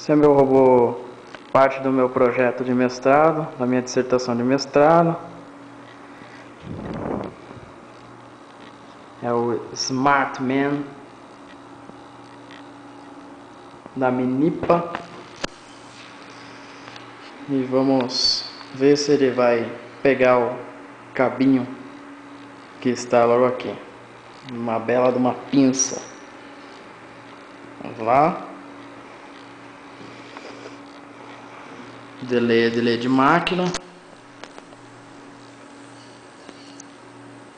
Esse é meu robô, parte do meu projeto de mestrado, da minha dissertação de mestrado. É o Smart Man da Minipa. E vamos ver se ele vai pegar o cabinho que está logo aqui. Uma bela de uma pinça. Vamos lá. Delay delay de máquina.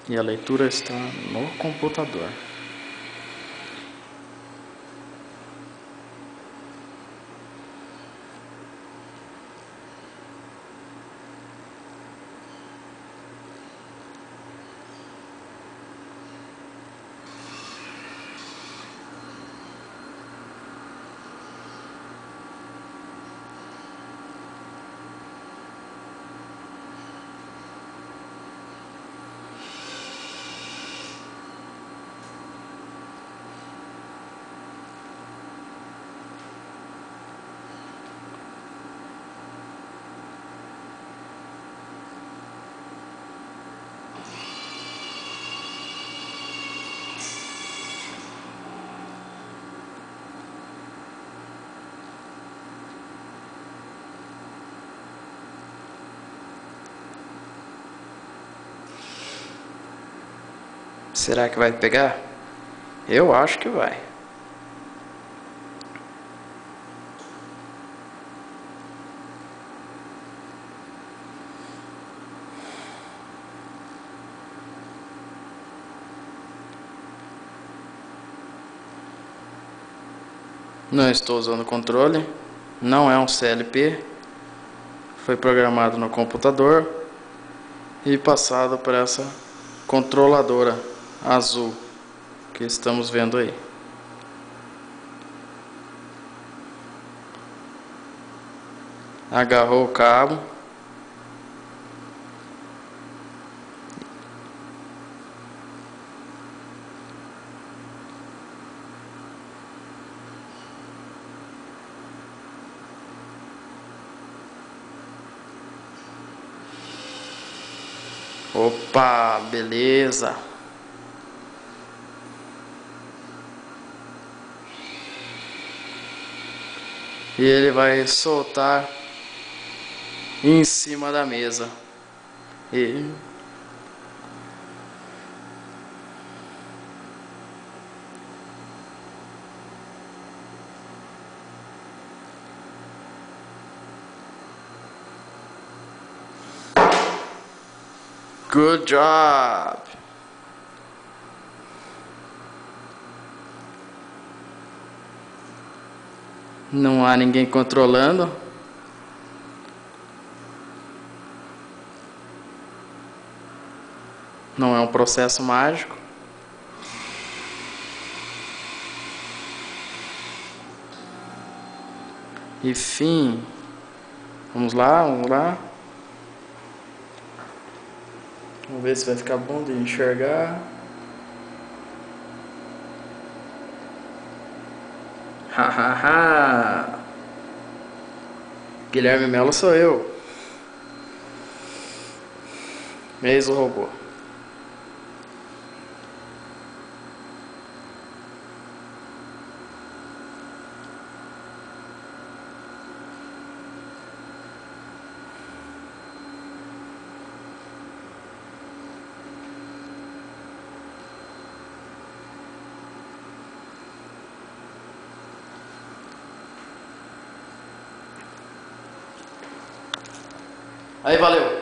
E a leitura está no computador Será que vai pegar? Eu acho que vai. Não estou usando controle, não é um CLP, foi programado no computador e passado para essa controladora azul que estamos vendo aí. Agarrou o cabo. Opa, beleza. E ele vai soltar em cima da mesa. E Good job. Não há ninguém controlando. Não é um processo mágico. Enfim, vamos lá, vamos lá. Vamos ver se vai ficar bom de enxergar. Hahaha. Guilherme Melo sou eu. Mês o robô. Aí, valeu.